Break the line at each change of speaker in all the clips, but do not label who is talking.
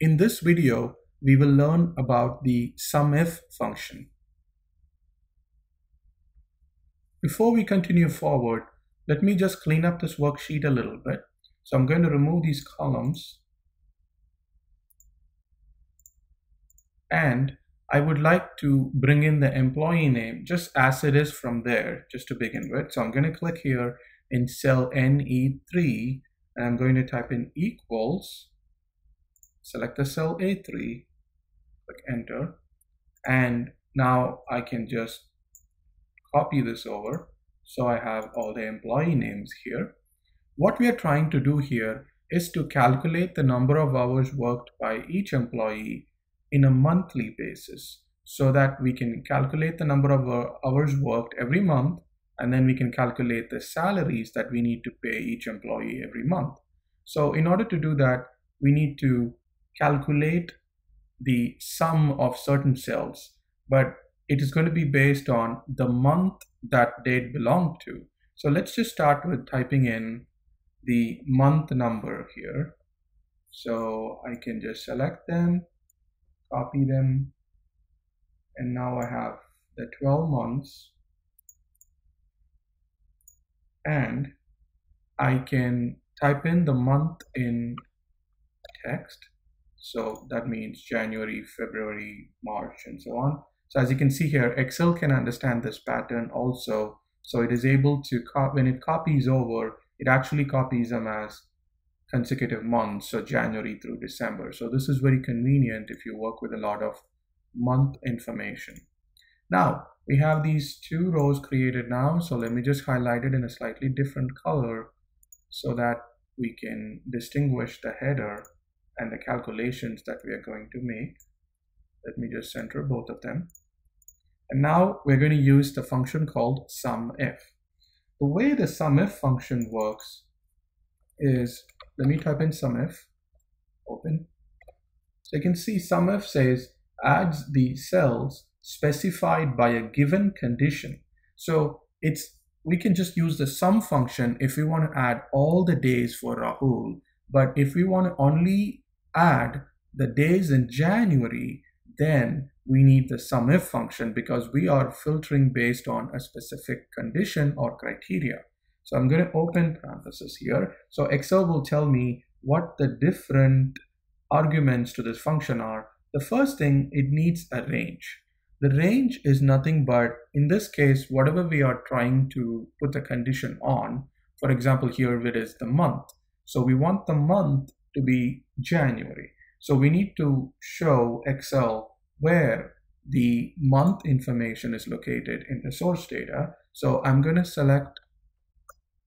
In this video, we will learn about the SUMIF function. Before we continue forward, let me just clean up this worksheet a little bit. So I'm going to remove these columns. And I would like to bring in the employee name just as it is from there, just to begin with. So I'm going to click here in cell NE3 and I'm going to type in equals select the cell A3, click enter, and now I can just copy this over. So I have all the employee names here. What we are trying to do here is to calculate the number of hours worked by each employee in a monthly basis so that we can calculate the number of hours worked every month and then we can calculate the salaries that we need to pay each employee every month. So in order to do that, we need to calculate the sum of certain cells, but it is going to be based on the month that date belonged to. So let's just start with typing in the month number here. So I can just select them, copy them, and now I have the 12 months and I can type in the month in text so that means January, February, March, and so on. So as you can see here, Excel can understand this pattern also. So it is able to, when it copies over, it actually copies them as consecutive months, so January through December. So this is very convenient if you work with a lot of month information. Now, we have these two rows created now. So let me just highlight it in a slightly different color so that we can distinguish the header and the calculations that we are going to make. Let me just center both of them. And now we're going to use the function called SUMIF. The way the SUMIF function works is, let me type in SUMIF, open. So you can see SUMIF says adds the cells specified by a given condition. So it's we can just use the sum function if we want to add all the days for Rahul. But if we want to only add the days in January, then we need the SUMIF function because we are filtering based on a specific condition or criteria. So I'm going to open parenthesis here. So Excel will tell me what the different arguments to this function are. The first thing, it needs a range. The range is nothing but, in this case, whatever we are trying to put the condition on. For example, here it is the month. So we want the month to be January. So we need to show Excel where the month information is located in the source data. So I'm going to select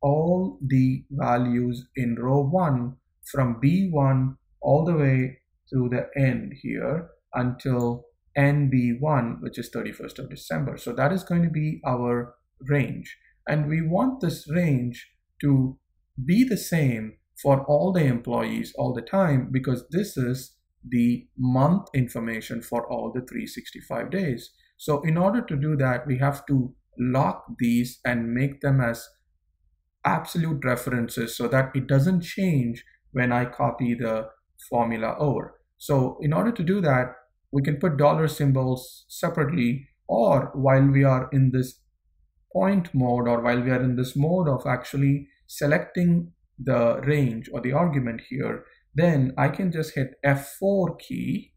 all the values in row 1 from B1 all the way to the end here until NB1, which is 31st of December. So that is going to be our range. And we want this range to be the same for all the employees all the time because this is the month information for all the 365 days. So in order to do that, we have to lock these and make them as absolute references so that it doesn't change when I copy the formula over. So in order to do that, we can put dollar symbols separately or while we are in this point mode or while we are in this mode of actually selecting the range or the argument here, then I can just hit F4 key.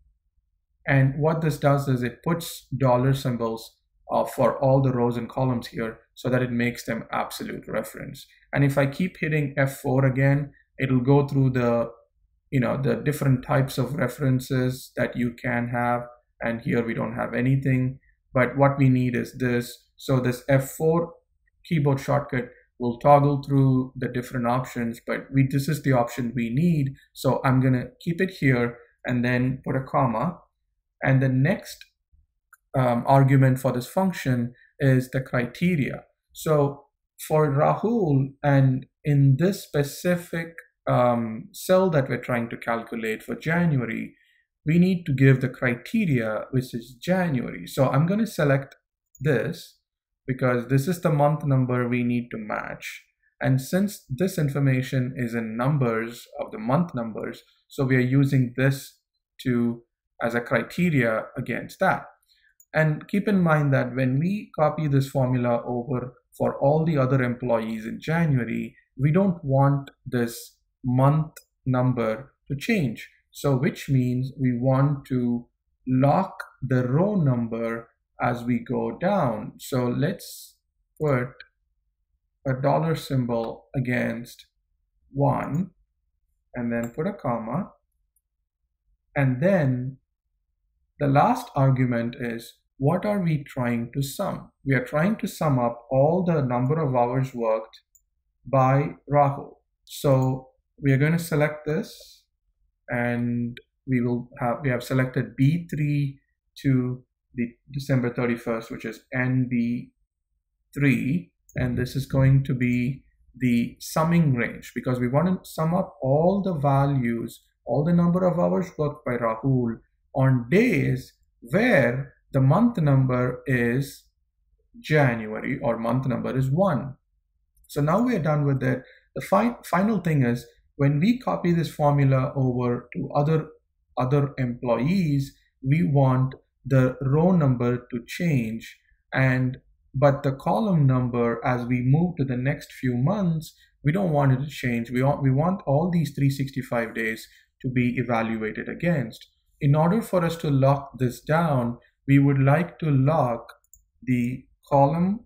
And what this does is it puts dollar symbols uh, for all the rows and columns here so that it makes them absolute reference. And if I keep hitting F4 again, it'll go through the, you know, the different types of references that you can have. And here we don't have anything, but what we need is this. So this F4 keyboard shortcut we'll toggle through the different options, but we this is the option we need. So I'm going to keep it here and then put a comma. And the next um, argument for this function is the criteria. So for Rahul and in this specific um, cell that we're trying to calculate for January, we need to give the criteria, which is January. So I'm going to select this because this is the month number we need to match. And since this information is in numbers of the month numbers, so we are using this to as a criteria against that. And keep in mind that when we copy this formula over for all the other employees in January, we don't want this month number to change. So which means we want to lock the row number as we go down. So let's put a dollar symbol against one and then put a comma. And then the last argument is what are we trying to sum? We are trying to sum up all the number of hours worked by Rahul. So we are going to select this and we will have, we have selected B3 to the December 31st, which is NB3. And this is going to be the summing range because we want to sum up all the values, all the number of hours worked by Rahul on days where the month number is January or month number is 1. So now we are done with it. The fi final thing is when we copy this formula over to other other employees, we want the row number to change and but the column number as we move to the next few months we don't want it to change. We want we want all these 365 days to be evaluated against. In order for us to lock this down we would like to lock the column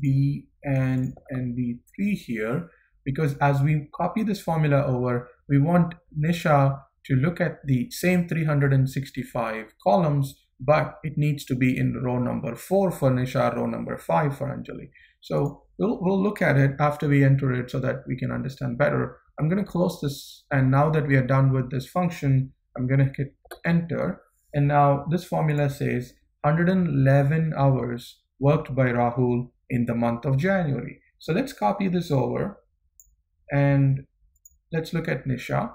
b and NB3 here because as we copy this formula over we want nisha to look at the same 365 columns but it needs to be in row number 4 for Nisha, row number 5 for Anjali. So we'll, we'll look at it after we enter it so that we can understand better. I'm going to close this and now that we are done with this function, I'm going to hit enter. And now this formula says 111 hours worked by Rahul in the month of January. So let's copy this over and let's look at Nisha.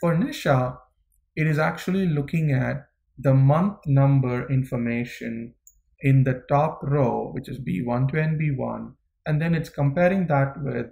For Nisha, it is actually looking at the month number information in the top row, which is B1 to NB1, and then it's comparing that with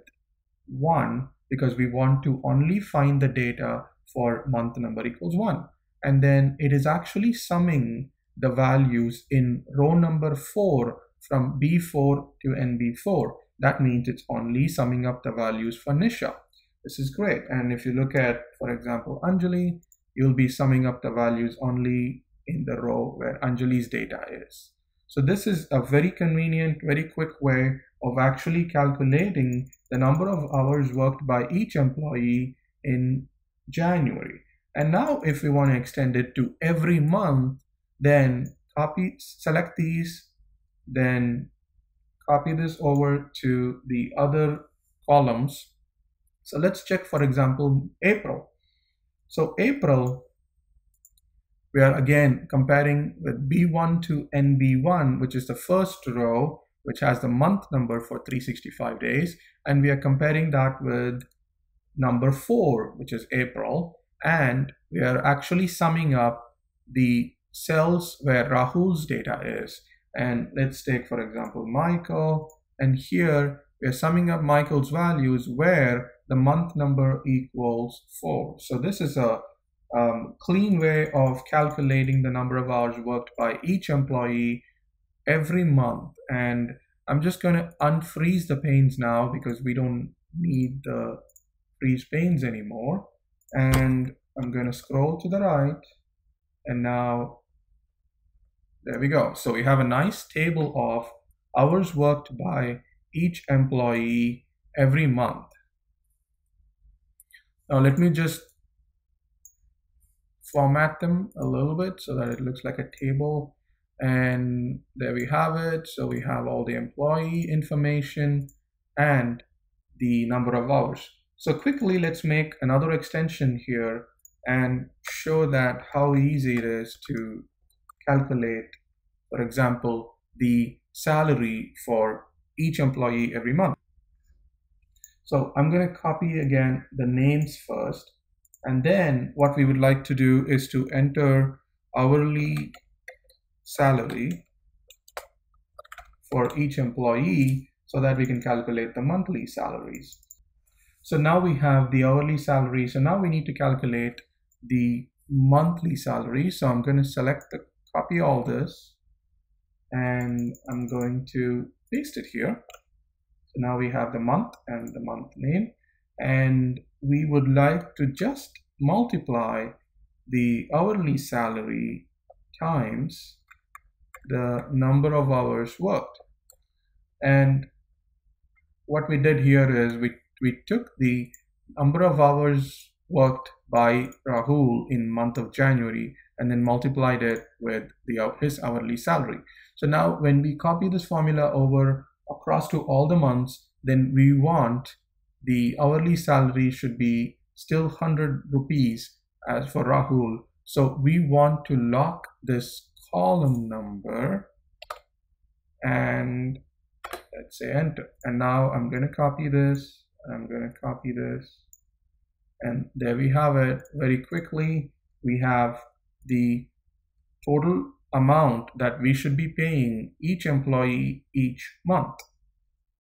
1 because we want to only find the data for month number equals 1. And then it is actually summing the values in row number 4 from B4 to NB4. That means it's only summing up the values for Nisha. This is great. And if you look at, for example, Anjali, you'll be summing up the values only in the row where Anjali's data is. So this is a very convenient, very quick way of actually calculating the number of hours worked by each employee in January. And now if we want to extend it to every month, then copy, select these, then copy this over to the other columns. So let's check, for example, April. So April, we are again comparing with B1 to NB1, which is the first row, which has the month number for 365 days. And we are comparing that with number four, which is April. And we are actually summing up the cells where Rahul's data is. And let's take, for example, Michael. And here we are summing up Michael's values where the month number equals 4. So this is a um, clean way of calculating the number of hours worked by each employee every month. And I'm just going to unfreeze the panes now because we don't need the freeze panes anymore. And I'm going to scroll to the right. And now, there we go. So we have a nice table of hours worked by each employee every month. Now let me just format them a little bit so that it looks like a table. And there we have it. So we have all the employee information and the number of hours. So quickly let's make another extension here and show that how easy it is to calculate for example the salary for each employee every month so I'm going to copy again the names first and then what we would like to do is to enter hourly salary for each employee so that we can calculate the monthly salaries. So now we have the hourly salary. So now we need to calculate the monthly salary. So I'm going to select the copy all this and I'm going to paste it here. Now we have the month and the month name and we would like to just multiply the hourly salary times the number of hours worked. And what we did here is we, we took the number of hours worked by Rahul in month of January and then multiplied it with the his hourly salary. So now when we copy this formula over across to all the months, then we want the hourly salary should be still 100 rupees as for Rahul. So we want to lock this column number and let's say enter. And now I'm going to copy this. I'm going to copy this. And there we have it. Very quickly, we have the total amount that we should be paying each employee each month.